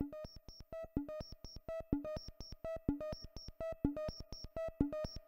Thank you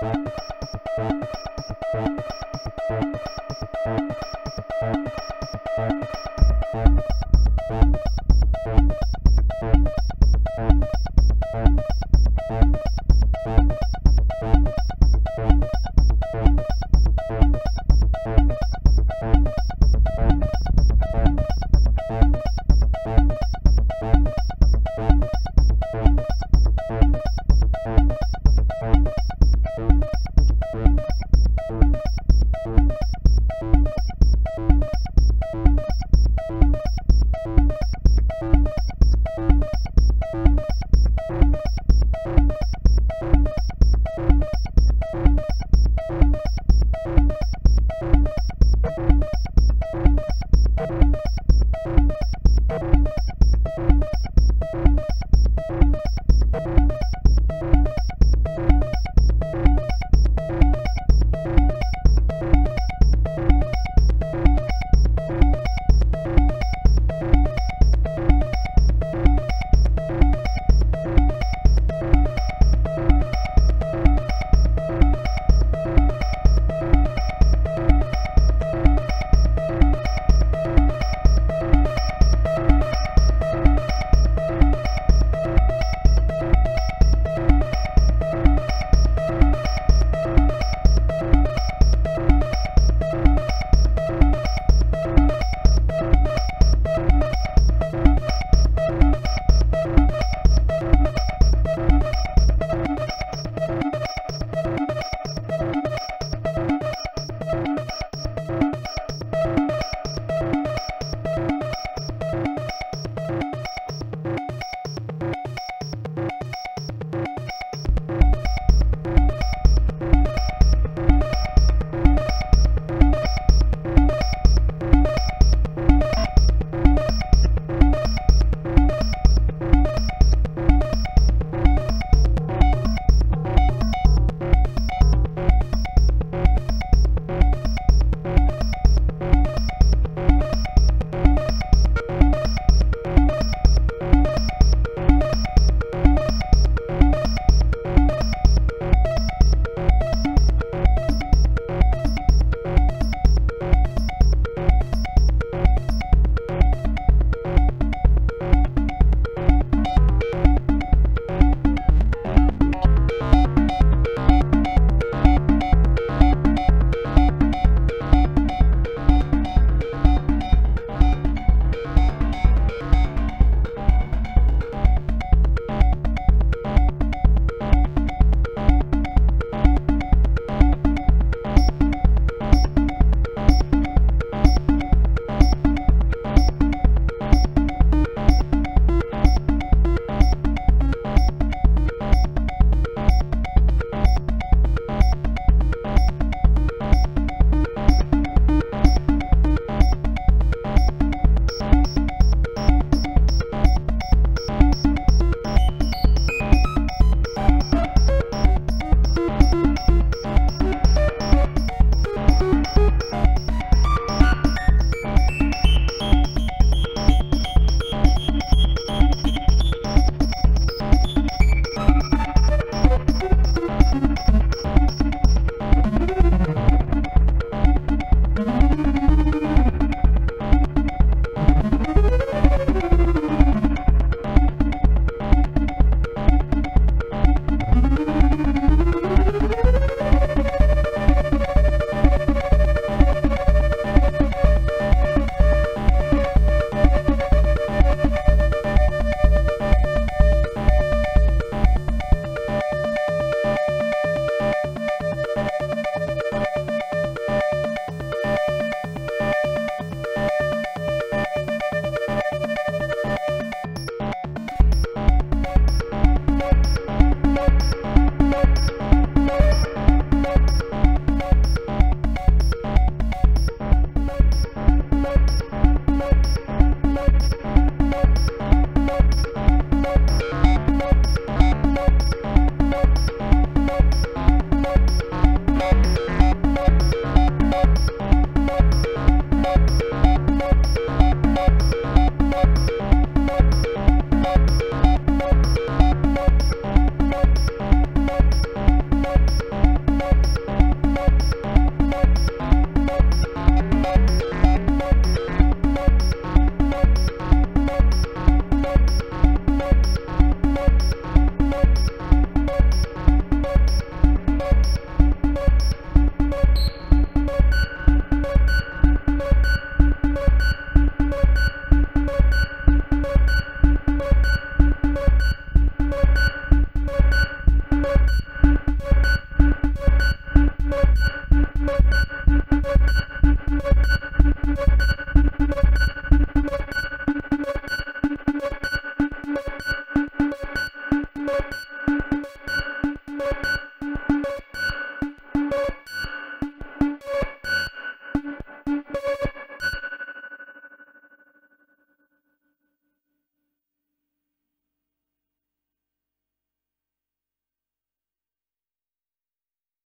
Thanks.